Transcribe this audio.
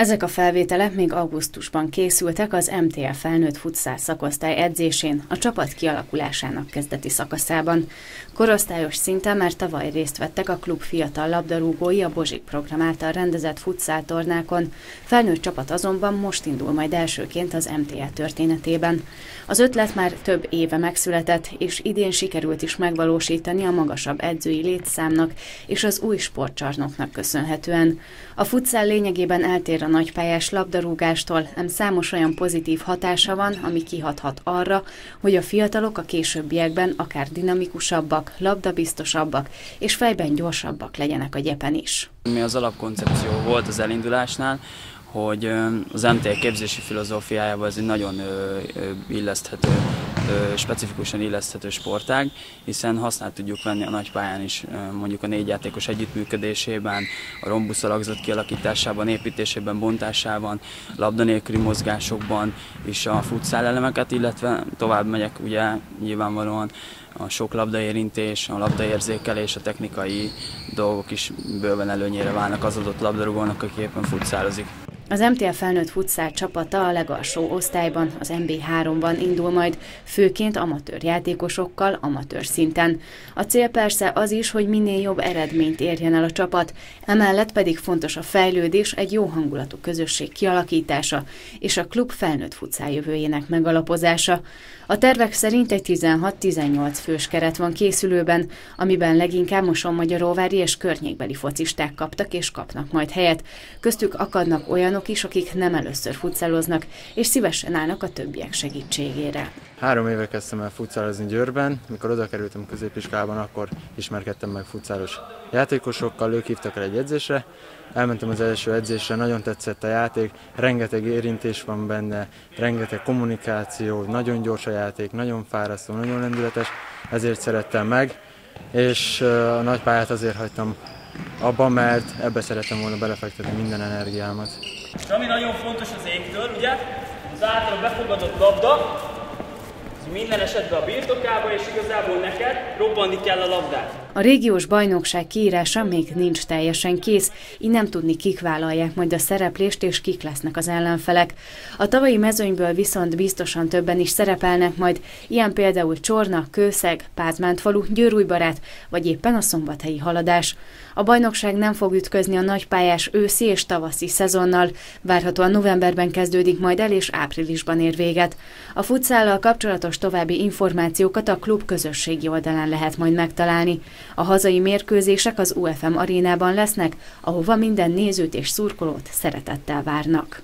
Ezek a felvételek még augusztusban készültek az MTL felnőtt futszál szakosztály edzésén, a csapat kialakulásának kezdeti szakaszában. Korosztályos szinten már tavaly részt vettek a klub fiatal labdarúgói a Bozsik program által rendezett futszál tornákon, felnőtt csapat azonban most indul majd elsőként az MTL történetében. Az ötlet már több éve megszületett, és idén sikerült is megvalósítani a magasabb edzői létszámnak és az új sportcsarnoknak köszönhetően. A futszál lényegében eltér a nagypályás labdarúgástól, ám számos olyan pozitív hatása van, ami kihathat arra, hogy a fiatalok a későbbiekben akár dinamikusabbak, labdabiztosabbak és fejben gyorsabbak legyenek a gyepen is. Mi az alapkoncepció volt az elindulásnál, hogy az MTL képzési filozófiájában ez egy nagyon illeszthető specifikusan illeszthető sportág, hiszen hasznát tudjuk venni a nagypályán is, mondjuk a négy játékos együttműködésében, a rombuszalagzat kialakításában, építésében, bontásában, labda nélküli mozgásokban és a futszál elemeket, illetve tovább megyek ugye nyilvánvalóan a sok labdaérintés, a labdaérzékelés, a technikai dolgok is bőven előnyére válnak az adott labdarúgónak, aki éppen futszálozik. Az MTL felnőtt futszál csapata a legalsó osztályban, az MB3-ban indul majd, főként amatőr játékosokkal, amatőr szinten. A cél persze az is, hogy minél jobb eredményt érjen el a csapat, emellett pedig fontos a fejlődés, egy jó hangulatú közösség kialakítása és a klub felnőtt futszál jövőjének megalapozása. A tervek szerint egy 16-18 fős keret van készülőben, amiben leginkább Moson-Magyaróvári és környékbeli focisták kaptak és kapnak majd helyet. Köztük akadnak olyanok, olyanok is, akik nem először futszáloznak, és szívesen állnak a többiek segítségére. Három éve kezdtem el futszálozni Győrben, mikor oda kerültem középiskolában, akkor ismerkedtem meg futszálos játékosokkal, ők hívtak el egy edzésre, elmentem az első edzésre, nagyon tetszett a játék, rengeteg érintés van benne, rengeteg kommunikáció, nagyon gyors a játék, nagyon fárasztó, nagyon lendületes, ezért szerettem meg, és a nagy pályát azért hagytam abban, mert ebbe szerettem volna belefektetni minden energiámat. És ami nagyon fontos az égtől, ugye, az által befogadott labda, minden esetben a birtokába, és igazából neked robbanni kell a labdát. A régiós bajnokság kiírása még nincs teljesen kész, így nem tudni kik vállalják majd a szereplést és kik lesznek az ellenfelek. A tavalyi mezőnyből viszont biztosan többen is szerepelnek majd, ilyen például Csorna, Kőszeg, Pázmántfalu, Győrújbarát, vagy éppen a szombathelyi haladás. A bajnokság nem fog ütközni a nagypályás őszi és tavaszi szezonnal, várhatóan novemberben kezdődik majd el és áprilisban ér véget. A futszállal kapcsolatos további információkat a klub közösségi oldalán lehet majd megtalálni. A hazai mérkőzések az UFM arénában lesznek, ahova minden nézőt és szurkolót szeretettel várnak.